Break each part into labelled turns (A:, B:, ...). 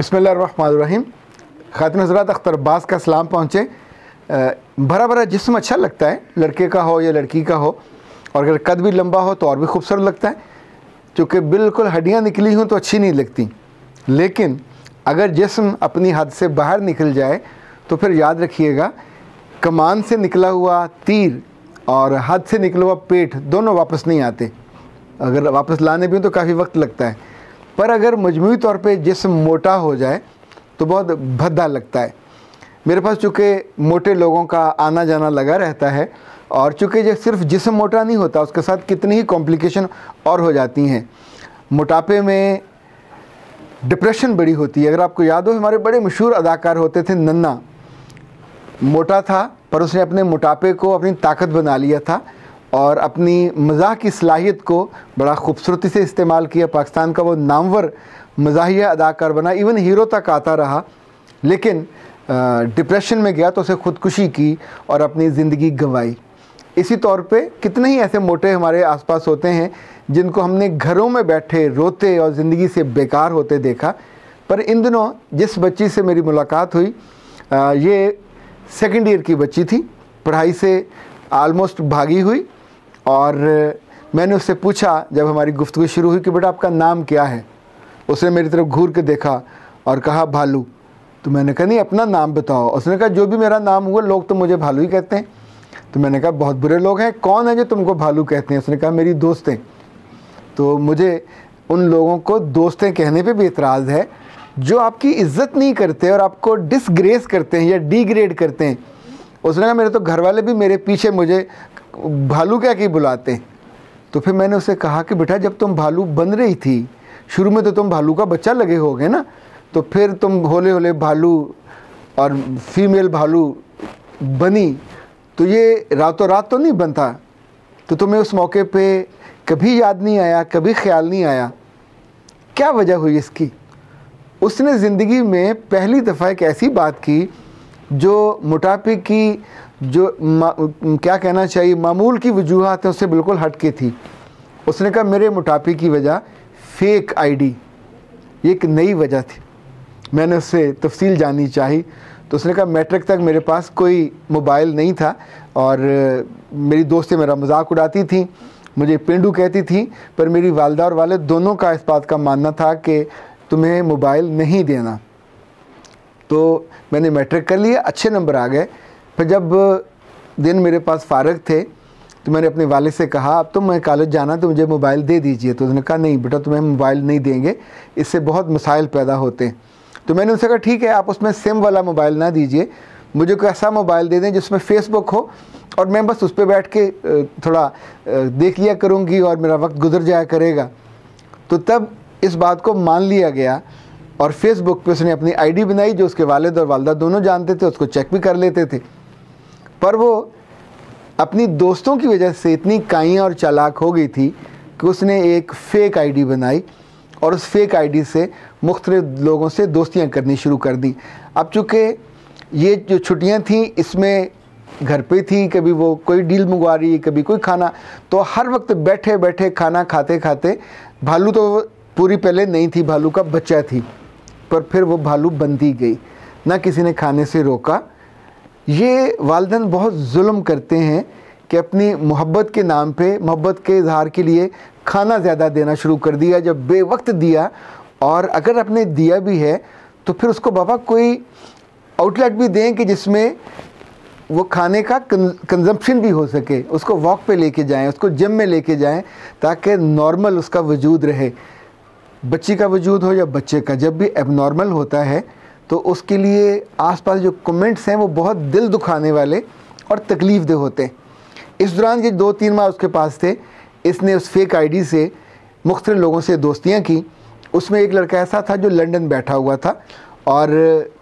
A: बिसमीम ख़ातिन हजरात अख्तर अब्बास का सलाम पहुँचे। भरा भरा जिसम अच्छा लगता है, लड़के का हो या लड़की का हो। और अगर कद भी लंबा हो तो और भी खूबसूरत लगता है। क्योंकि बिल्कुल हड्डियाँ निकली हों तो अच्छी नहीं लगती। लेकिन अगर जिसम अपनी हद से बाहर निकल जाए तो फिर याद रखिएगा, कमान से निकला हुआ तीर और हद से निकला हुआ पेट दोनों वापस नहीं आते। अगर वापस लाने भी तो काफ़ी वक्त लगता है। पर अगर मजमू तौर पे जिसम मोटा हो जाए तो बहुत भद्दा लगता है। मेरे पास चूँकि मोटे लोगों का आना जाना लगा रहता है, और चूँकि जो सिर्फ़ जिसम मोटा नहीं होता, उसके साथ कितनी ही कॉम्प्लिकेशन और हो जाती हैं। मोटापे में डिप्रेशन बड़ी होती है। अगर आपको याद हो, हमारे बड़े मशहूर अदाकार होते थे नन्ना। मोटा था, पर उसने अपने मोटापे को अपनी ताकत बना लिया था। और अपनी मज़ाह की सलाहियत को बड़ा खूबसूरती से इस्तेमाल किया। पाकिस्तान का वो नामवर मज़ाहिया अदाकार बना। इवन हीरो तक आता रहा। लेकिन डिप्रेशन में गया तो उसे ख़ुदकुशी की और अपनी ज़िंदगी गंवाई। इसी तौर पे कितने ही ऐसे मोटे हमारे आसपास होते हैं जिनको हमने घरों में बैठे रोते और ज़िंदगी से बेकार होते देखा। पर इन दिनों जिस बच्ची से मेरी मुलाकात हुई ये सेकेंड ईयर की बच्ची थी। पढ़ाई से आलमोस्ट भागी हुई। और मैंने उससे पूछा जब हमारी गुफ्तु शुरू हुई कि बेटा आपका नाम क्या है? उसने मेरी तरफ़ घूर के देखा और कहा, भालू तो मैंने कहा, नहीं, अपना नाम बताओ। उसने कहा, जो भी मेरा नाम हुआ, लोग तो मुझे भालू ही कहते हैं। तो मैंने कहा, बहुत बुरे लोग हैं, कौन है जो तुमको भालू कहते हैं? उसने कहा, मेरी दोस्तें। तो मुझे उन लोगों को दोस्तें कहने पे भी इतराज़ है, जो आपकी इज़्ज़त नहीं करते और आपको डिसग्रेस करते हैं या डिग्रेड करते हैं। उसने कहा, मेरे तो घर वाले भी मेरे पीछे मुझे भालू क्या की बुलाते हैं? तो फिर मैंने उसे कहा कि बेटा, जब तुम भालू बन रही थी, शुरू में तो तुम भालू का बच्चा लगे हो गए ना? तो फिर तुम होले होले भालू और फीमेल भालू बनी तो ये रातों रात तो नहीं बनता? तो तुम्हें उस मौके पे कभी याद नहीं आया, कभी ख्याल नहीं आया? क्या वजह हुई इसकी? उसने ज़िंदगी में पहली दफ़ा एक ऐसी बात की, जो मोटापे की जो क्या कहना चाहिए, मामूल की वजूहत हैं उससे बिल्कुल हट के थी। उसने कहा, मेरे मोटापे की वजह फ़ेक आईडी ये एक नई वजह थी। मैंने उससे तफसील जाननी चाही। तो उसने कहा मैट्रिक तक मेरे पास कोई मोबाइल नहीं था और मेरी दोस्तें मेरा मज़ाक उड़ाती थी, मुझे पेंडू कहती थी, पर मेरी वालदा और वाले दोनों का इस बात का मानना था कि तुम्हें मोबाइल नहीं देना। तो मैंने मैट्रिक कर लिया, अच्छे नंबर आ गए। फिर जब दिन मेरे पास फ़ारग थे तो मैंने अपने वाले से कहा, अब तो मैं कॉलेज जाना तो मुझे मोबाइल दे दीजिए। तो उसने कहा, नहीं बेटा, तुम्हें मोबाइल नहीं देंगे, इससे बहुत मसाइल पैदा होते हैं। तो मैंने उनसे कहा, ठीक है, आप उसमें सिम वाला मोबाइल ना दीजिए। मुझे कोई ऐसा मोबाइल दे दें जिसमें फेसबुक हो, और मैं बस उस पर बैठ के थोड़ा देख लिया करूँगी और मेरा वक्त गुजर जाया करेगा। तो तब इस बात को मान लिया गया, और फेसबुक पे उसने अपनी आईडी बनाई, जो उसके वालिद और वालदा दोनों जानते थे, उसको चेक भी कर लेते थे। पर वो अपनी दोस्तों की वजह से इतनी काइयाँ और चालाक हो गई थी कि उसने एक फ़ेक आईडी बनाई और उस फेक आईडी से मुख्तलिफ़ लोगों से दोस्तियाँ करनी शुरू कर दी। अब चूँकि ये जो छुट्टियाँ थी, इसमें घर पे थी, कभी वो कोई डील मंगवा रही, कभी कोई खाना तो हर वक्त बैठे बैठे खाना खाते खाते भालू तो पूरी पहले नहीं थी, भालू का बच्चा थी, पर फिर वो भालू बनती गई। ना किसी ने खाने से रोका ये वालदन बहुत जुल्म करते हैं कि अपनी मोहब्बत के नाम पे, मोहब्बत के इजहार के लिए खाना ज़्यादा देना शुरू कर दिया, जब बेवक्त दिया। और अगर आपने दिया भी है तो फिर उसको बाबा कोई आउटलेट भी दें कि जिसमें वो खाने का कंजम्पशन भी हो सके। उसको वॉक पे लेके जाएँ, उसको जिम में लेके जाएँ, ताकि नॉर्मल उसका वजूद रहे। बच्ची का वजूद हो या बच्चे का, जब भी एबनॉर्मल होता है तो उसके लिए आसपास जो कमेंट्स हैं वो बहुत दिल दुखाने वाले और तकलीफ़ दे होते हैं। इस दौरान ये दो तीन माह उसके पास थे। इसने उस फेक आईडी से मुख्तलिफ़ लोगों से दोस्तियाँ की। उसमें एक लड़का ऐसा था जो लंदन बैठा हुआ था और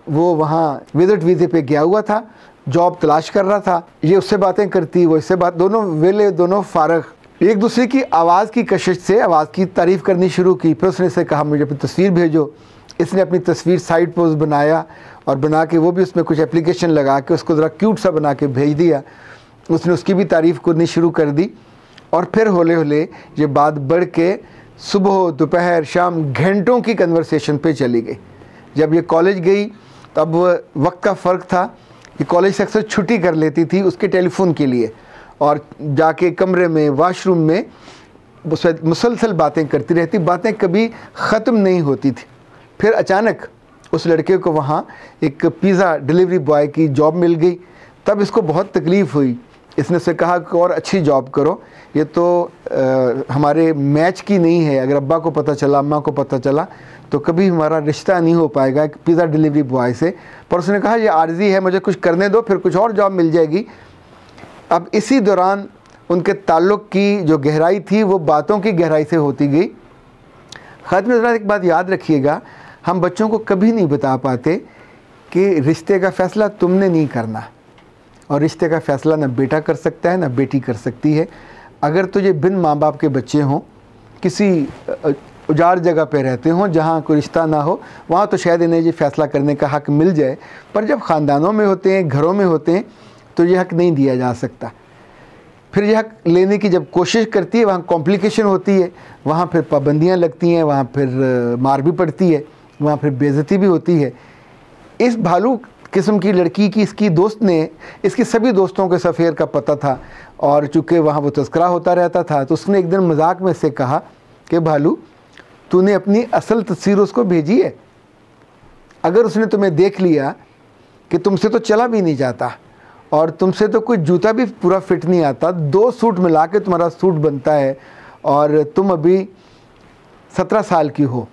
A: वो वहाँ विज़िट वीज़े पे गया हुआ था, जॉब तलाश कर रहा था। ये उससे बातें करती, वो इससे बात, दोनों वेले, दोनों फारग। एक दूसरे की आवाज़ की कशिश से, आवाज़ की तारीफ़ करनी शुरू की। फिर उसने से कहा, मुझे अपनी तस्वीर भेजो। इसने अपनी तस्वीर साइड पर बनाया और बना के वो भी उसमें कुछ एप्लीकेशन लगा के उसको ज़रा क्यूट सा बना के भेज दिया। उसने उसकी भी तारीफ़ करनी शुरू कर दी और फिर होले होले ये बात बढ़ के सुबह, दोपहर, शाम घंटों की कन्वर्सेशन पे चली गई। जब ये कॉलेज गई, तब वक्त का फ़र्क था कि कॉलेज से अक्सर छुट्टी कर लेती थी उसके टेलीफोन के लिए और जाके कमरे में वाशरूम में मुसलसल बातें करती रहती, बातें कभी ख़त्म नहीं होती थी। फिर अचानक उस लड़के को वहाँ एक पिज़्ज़ा डिलीवरी बॉय की जॉब मिल गई। तब इसको बहुत तकलीफ़ हुई। इसने से कहा कि और अच्छी जॉब करो। ये तो आ, हमारे मैच की नहीं है। अगर अब्बा को पता चला अम्मा को पता चला तो कभी हमारा रिश्ता नहीं हो पाएगा एक पिज़्ज़ा डिलीवरी बॉय से। पर उसने कहा ये आर्जी है मुझे कुछ करने दो फिर कुछ और जॉब मिल जाएगी। अब इसी दौरान उनके ताल्लुक़ की जो गहराई थी वो बातों की गहराई से होती गई। ख़ात्म एक बात याद रखिएगा हम बच्चों को कभी नहीं बता पाते कि रिश्ते का फ़ैसला तुमने नहीं करना। और रिश्ते का फ़ैसला ना बेटा कर सकता है, ना बेटी कर सकती है। अगर तुझे बिन माँ बाप के बच्चे हों, किसी उजाड़ जगह पे रहते हों, जहाँ कोई रिश्ता ना हो, वहाँ तो शायद इन्हें ये फ़ैसला करने का हक़ मिल जाए। पर जब ख़ानदानों में होते हैं, घरों में होते हैं तो ये हक़ नहीं दिया जा सकता। फिर यह हक़ लेने की जब कोशिश करती है, वहाँ कॉम्प्लिकेशन होती है, वहाँ फिर पाबंदियाँ लगती हैं, वहाँ फिर मार भी पड़ती है। वहाँ फिर बेज़ती भी होती है। इस भालू किस्म की लड़की की इसकी दोस्त ने, इसकी सभी दोस्तों के सफ़ेर का पता था और चूँकि वहाँ वो तस्करा होता रहता था तो उसने एक दिन मज़ाक में से कहा कि, भालू, तूने अपनी असल तस्वीर उसको भेजी है। अगर उसने तुम्हें देख लिया कि तुमसे तो चला भी नहीं जाता और तुमसे तो कोई जूता भी पूरा फिट नहीं आता, दो सूट मिला के तुम्हारा सूट बनता है और तुम अभी सत्रह साल की हो।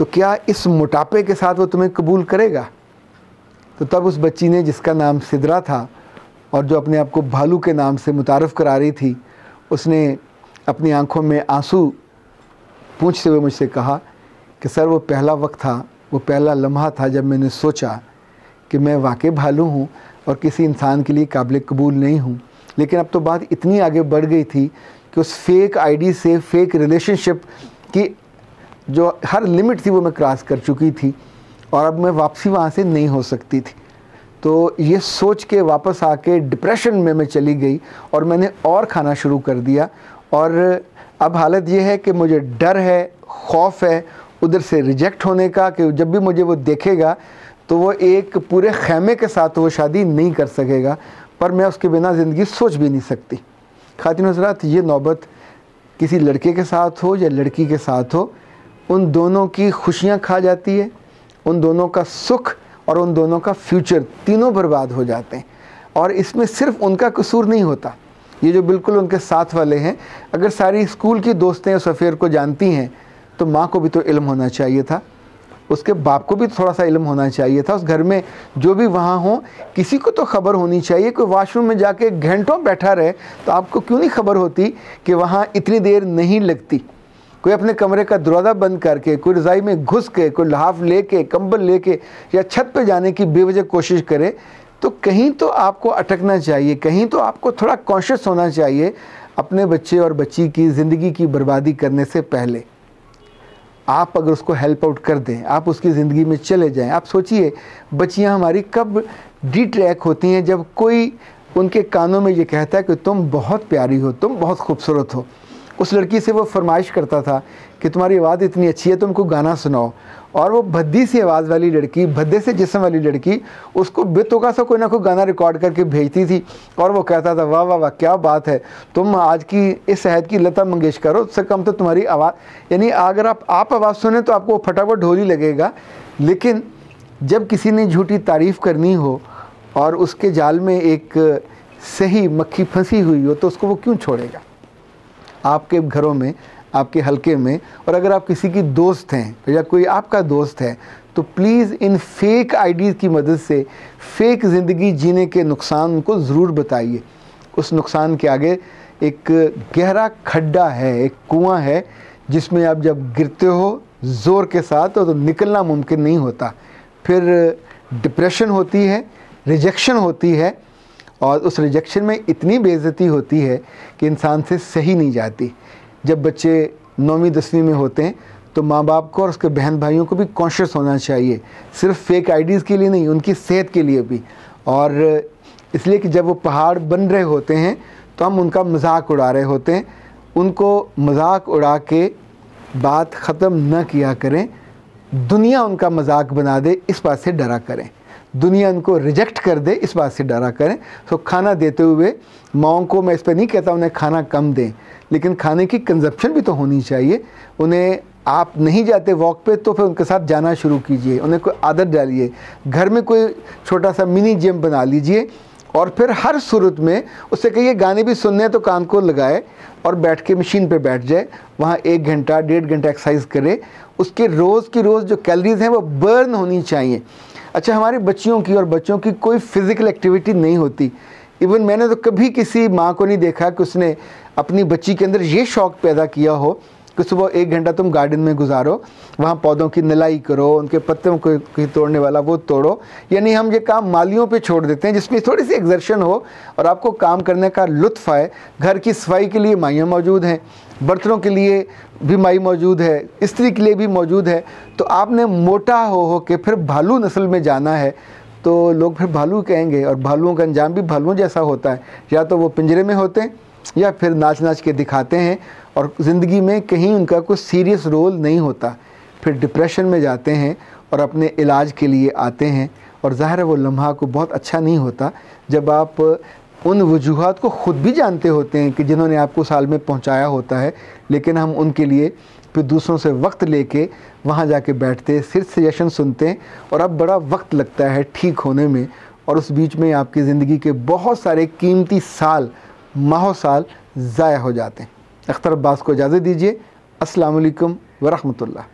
A: तो क्या इस मोटापे के साथ वो तुम्हें कबूल करेगा? तो तब उस बच्ची ने, जिसका नाम सिदरा था और जो अपने आप को भालू के नाम से मुतारफ़ करा रही थी, उसने अपनी आँखों में आँसू पूछते हुए मुझसे कहा कि, सर, वो पहला वक्त था, वो पहला लम्हा था जब मैंने सोचा कि मैं वाकई भालू हूँ और किसी इंसान के लिए काबिल कबूल नहीं हूँ। लेकिन अब तो बात इतनी आगे बढ़ गई थी कि उस फेक आईडी से फेक रिलेशनशिप की जो हर लिमिट थी वो मैं क्रॉस कर चुकी थी और अब मैं वापसी वहाँ से नहीं हो सकती थी। तो ये सोच के वापस आके डिप्रेशन में मैं चली गई और मैंने और खाना शुरू कर दिया और अब हालत ये है कि मुझे डर है, खौफ है, उधर से रिजेक्ट होने का कि जब भी मुझे वो देखेगा तो वो एक पूरे खेमे के साथ वो शादी नहीं कर सकेगा, पर मैं उसके बिना ज़िंदगी सोच भी नहीं सकती। खातिन हजरात, ये नौबत किसी लड़के के साथ हो या लड़की के साथ हो उन दोनों की खुशियाँ खा जाती है, उन दोनों का सुख और उन दोनों का फ्यूचर तीनों बर्बाद हो जाते हैं। और इसमें सिर्फ़ उनका कसूर नहीं होता। ये जो बिल्कुल उनके साथ वाले हैं, अगर सारी स्कूल की दोस्तें उस अफेयर को जानती हैं तो माँ को भी तो इल्म होना चाहिए था। उसके बाप को भी थोड़ा सा इल्म होना चाहिए था। उस घर में जो भी वहाँ हो, किसी को तो खबर होनी चाहिए कोई वॉशरूम में जाके घंटों बैठा रहे तो आपको क्यों नहीं खबर होती कि वहाँ इतनी देर नहीं लगती? कोई अपने कमरे का दरवाज़ा बंद करके, कोई रज़ाई में घुस के, कोई लहाफ लेके, कंबल लेके या छत पे जाने की बेवजह कोशिश करे तो कहीं तो आपको अटकना चाहिए, कहीं तो आपको थोड़ा कॉन्शियस होना चाहिए अपने बच्चे और बच्ची की ज़िंदगी की बर्बादी करने से पहले। आप अगर उसको हेल्प आउट कर दें, आप उसकी ज़िंदगी में चले जाएँ, आप सोचिए, बच्चियाँ हमारी कब डी ट्रैक होती हैं जब कोई उनके कानों में ये कहता है कि तुम बहुत प्यारी हो, तुम बहुत खूबसूरत हो। उस लड़की से वो फरमाइश करता था कि तुम्हारी आवाज़ इतनी अच्छी है तुमको गाना सुनाओ। और वो भद्दी सी आवाज़ वाली लड़की, भद्दे से जिसम वाली लड़की, उसको बेतुका सा कोई ना कोई गाना रिकॉर्ड करके भेजती थी और वो कहता था, वाह वाह वाह, क्या बात है। तुम आज की इस शहद की लता मंगेशकर हो, उससे कम तो तुम्हारी आवाज़ यानी अगर आप आप आवाज़ सुने तो आपको फटाफट ढोली लगेगा। लेकिन जब किसी ने झूठी तारीफ़ करनी हो और उसके जाल में एक सही मक्खी फंसी हुई हो तो उसको वो क्यों छोड़ेगा? आपके घरों में, आपके हलके में, और अगर आप किसी की दोस्त हैं या कोई आपका दोस्त है तो प्लीज़ इन फेक आईडीज़ की मदद से फेक ज़िंदगी जीने के नुकसान को ज़रूर बताइए। उस नुकसान के आगे एक गहरा खड्डा है, एक कुआँ है, जिसमें आप जब गिरते हो ज़ोर के साथ तो निकलना मुमकिन नहीं होता। फिर डिप्रेशन होती है रिजेक्शन होती है और उस रिजेक्शन में इतनी बेइज्जती होती है कि इंसान से सही नहीं जाती। जब बच्चे नौवीं, दसवीं में होते हैं तो माँ बाप को और उसके बहन भाइयों को भी कॉन्शियस होना चाहिए। सिर्फ़ फेक आईडीज़ के लिए नहीं, उनकी सेहत के लिए भी। और इसलिए कि जब वो पहाड़ बन रहे होते हैं तो हम उनका मज़ाक उड़ा रहे होते हैं। उनको मज़ाक उड़ा के बात ख़त्म न किया करें। दुनिया उनका मज़ाक बना दे, इस बात से डरा करें। दुनिया उनको रिजेक्ट कर दे, इस बात से डरा करें। तो खाना देते हुए माओ को मैं इस पर नहीं कहता, उन्हें खाना कम दें। लेकिन खाने की कंजप्शन भी तो होनी चाहिए। उन्हें आप नहीं जाते वॉक पे तो फिर उनके साथ जाना शुरू कीजिए। उन्हें कोई आदत डालिए। घर में कोई छोटा सा मिनी जिम बना लीजिए। और फिर हर सूरत में उससे कहिए, गाने भी सुनने तो कान को लगाए और बैठ के मशीन पे बैठ जाए। वहाँ एक घंटा, डेढ़ घंटा एक्सरसाइज करे। उसके रोज़ की रोज़ जो कैलरीज हैं वो बर्न होनी चाहिए। अच्छा हमारी बच्चियों की और बच्चों की कोई फ़िज़िकल एक्टिविटी नहीं होती। इवन मैंने तो कभी किसी माँ को नहीं देखा कि उसने अपनी बच्ची के अंदर ये शौक़ पैदा किया हो कि सुबह एक घंटा तुम गार्डन में गुजारो, वहाँ पौधों की नलाई करो, उनके पत्तों को तोड़ने वाला वो तोड़ो। यानी हम ये काम मालियों पे छोड़ देते हैं, जिसमें थोड़ी सी एग्जर्शन हो और आपको काम करने का लुत्फ़ आए। घर की सफ़ाई के लिए माइयाँ मौजूद हैं, बर्तनों के लिए भी माई मौजूद है, स्त्री के लिए भी मौजूद है। तो आपने मोटा हो हो के फिर भालू नस्ल में जाना है तो लोग फिर भालू कहेंगे और भालुओं का अंजाम भी भालुओं जैसा होता है। या तो वो पिंजरे में होते हैं या फिर नाच नाच के दिखाते हैं। और ज़िंदगी में कहीं उनका कोई सीरियस रोल नहीं होता। फिर डिप्रेशन में जाते हैं और अपने इलाज के लिए आते हैं और ज़ाहिर वो लम्हा को बहुत अच्छा नहीं होता। जब आप उन वजूहत को ख़ुद भी जानते होते हैं कि जिन्होंने आपको साल में पहुँचाया होता है, लेकिन हम उनके लिए फिर दूसरों से वक्त लेके वहाँ जाके बैठते सिर्फ़ सजेशन सुनते हैं और अब बड़ा वक्त लगता है ठीक होने में। और उस बीच में आपकी ज़िंदगी के बहुत सारे कीमती साल, माह साल ज़ाया हो जाते हैं। अख्तर अब्बास को इजाज़त दीजिए। असलकम वरहमतुल्लाह